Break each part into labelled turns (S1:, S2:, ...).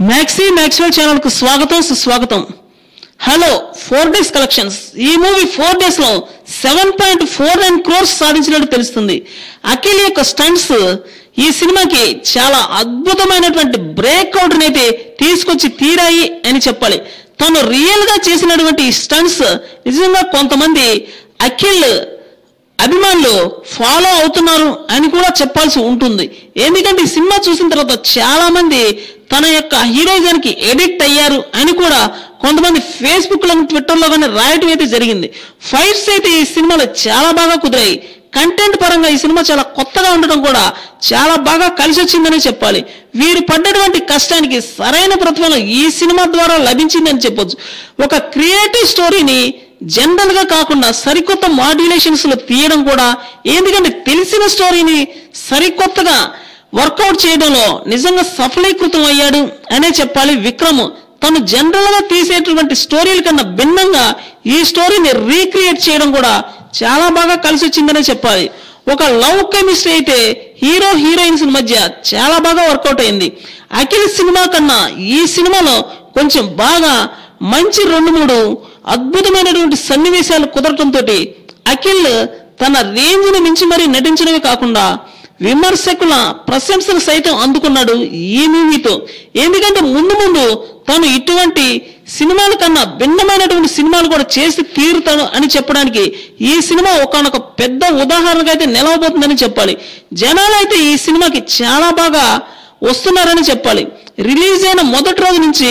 S1: Maxi Maxwell ఛానల్కు స్వాగతం సుస్వాగతం. హలో ఫోర్ డేస్ కలెక్షన్స్ ఈ మూవీ ఫోర్ డేస్లో seven point four nine crores సాధించినట్టు తెలుస్తుంది. అఖిల్ యొక్క స్టంట్స్ ఈ సినిమాకి చాలా అద్భుతమైనటువంటి బ్రేక్అవుట్ అయితే తీసుకొచ్చి తీరాయి అని చెప్పాలి. తను రియల్గా చేసినటువంటి స్టంట్స్ నిజంగా కొంతమంది అఖిల్ అభిమానులు ఫాలో అవుతున్నారు అని కూడా చెప్పాల్సి ఉంటుంది. ఎందుకంటే ఈ సినిమా చూసిన తర్వాత చాలా మంది తన యొక్క హీరోయిజానికి ఎడిక్ట్ అయ్యారు అని కూడా కొంతమంది ఫేస్బుక్లో ట్విట్టర్లో కానీ రాయటం అయితే జరిగింది. ఫైట్స్ అయితే ఈ సినిమాలో చాలా బాగా కుదిరాయి. కంటెంట్ పరంగా ఈ సినిమా చాలా కొత్తగా ఉండడం కూడా చాలా బాగా కలిసి వచ్చిందని చెప్పాలి. వీరు పడ్డటువంటి కష్టానికి సరైన ప్రతిఫలం ఈ సినిమా ద్వారా లభించిందని చెప్పొచ్చు. ఒక క్రియేటివ్ స్టోరీని జనరల్గా కాకుండా సరికొత్త మాడ్యులేషన్స్లో తీయడం కూడా ఎందుకంటే తెలిసిన స్టోరీని సరికొత్తగా వర్కౌట్ చేయడంలో నిజంగా సఫలీకృతం అయ్యాడు అనే చెప్పాలి విక్రమ్. తను జనరల్గా తీసేటువంటి స్టోరీల కన్నా భిన్నంగా ఈ స్టోరీని రీక్రియేట్ చేయడం కూడా చాలా బాగా కలిసి వచ్చిందనే చెప్పాలి. ఒక లవ్ కెమిస్ట్రీ అయితే హీరో హీరోయిన్స్ మధ్య చాలా బాగా వర్కౌట్ అయింది. అఖిల్ సినిమా కన్నా ఈ సినిమాలో కొంచెం బాగా మంచి రెండు మూడు అద్భుతమైనటువంటి సన్నివేశాలు కుదరటంతో అఖిల్ తన రేంజ్ని మించి మరీ నటించడమే కాకుండా విమర్శకుల ప్రశంసలు సైతం అందుకున్నాడు ఈ మూవీతో ఎందుకంటే ముందు ముందు తను ఇటువంటి సినిమాల కన్నా భిన్నమైనటువంటి సినిమాలు కూడా చేసి తీరుతాడు అని చెప్పడానికి ఈ సినిమా ఒకనొక పెద్ద ఉదాహరణగా అయితే నిలవబోతుందని చెప్పాలి. జనాలు అయితే ఈ సినిమాకి చాలా బాగా వస్తున్నారని చెప్పాలి. రిలీజ్ అయిన మొదటి రోజు నుంచి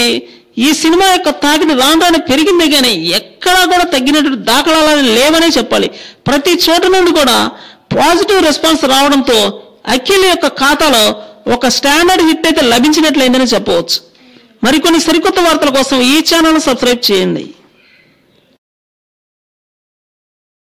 S1: ఈ సినిమా యొక్క తాకిడి రాను పెరిగింది కానీ ఎక్కడా కూడా తగ్గినటువంటి దాఖలాలని లేవనే చెప్పాలి. ప్రతి చోట నుండి కూడా పాజిటివ్ రెస్పాన్స్ రావడంతో అఖిల్ యొక్క ఖాతాలో ఒక స్టాండర్డ్ హిట్ అయితే లభించినట్లయిందని చెప్పవచ్చు. మరికొన్ని సరికొత్త వార్తల కోసం ఈ ఛానల్ సబ్స్క్రైబ్ చేయండి.